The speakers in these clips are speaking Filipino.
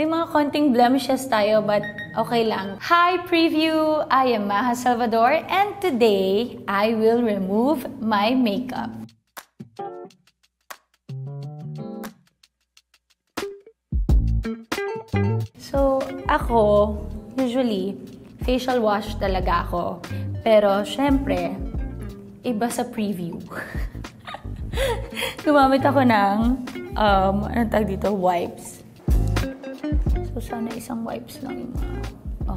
May mga konting blemishes tayo but okay lang. Hi preview! I am Maha Salvador and today I will remove my makeup. So, ako, usually, facial wash talaga ako. Pero, syempre, iba sa preview. Gumamit ako ng, um, ano tag dito, wipes. So, sana isang wipes lang yung mga...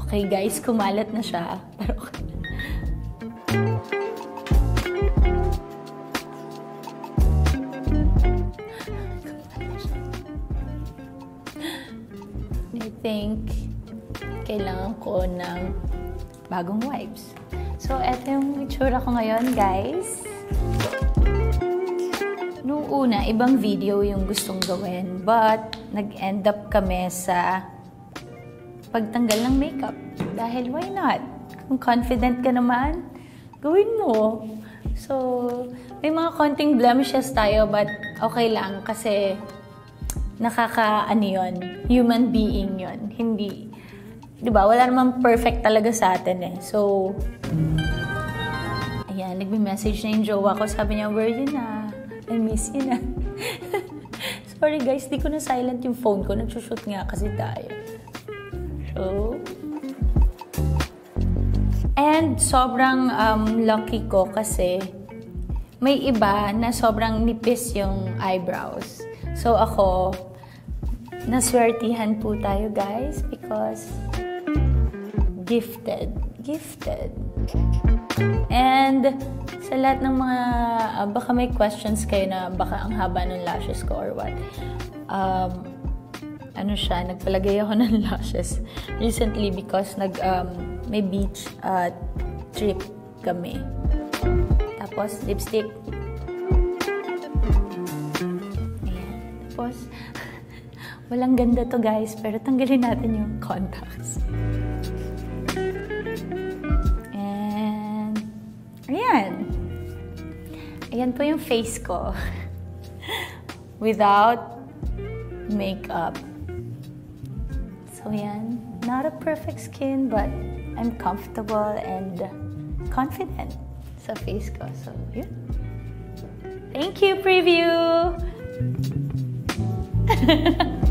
Okay, guys, kumalat na siya. Pero okay I think kailangan ko ng bagong wipes. So, eto yung itsura ko ngayon, guys. Noong una, ibang video yung gustong gawin. But, nag-end up kami sa pagtanggal ng makeup. Dahil why not? Kung confident ka naman, gawin mo. So, may mga konting blemishes tayo but okay lang kasi nakaka, ano yun, human being yun. Hindi, di ba, wala namang perfect talaga sa atin eh. So, ayan, nagme-message na yung jowa ko. Sabi niya, where you na? I miss you na. Sorry guys, di ko na silent yung phone ko. Nagsushoot nga kasi tayo. So, and sobrang um, lucky ko kasi may iba na sobrang nipis yung eyebrows. So ako, naswertihan po tayo guys because gifted. Gifted. And sa lahat ng mga, uh, baka may questions kayo na baka ang haba ng lashes ko or what. Um, ano siya, nagpalagay ako ng lashes recently because nag, um, may beach uh, trip kami. Tapos, lipstick. Ayan. Tapos, walang ganda to guys, pero tanggalin natin yung contacts. Ayan. Ayan po yung face ko. Without makeup. So, yan. Not a perfect skin, but I'm comfortable and confident sa face ko. So, yun. Thank you, preview!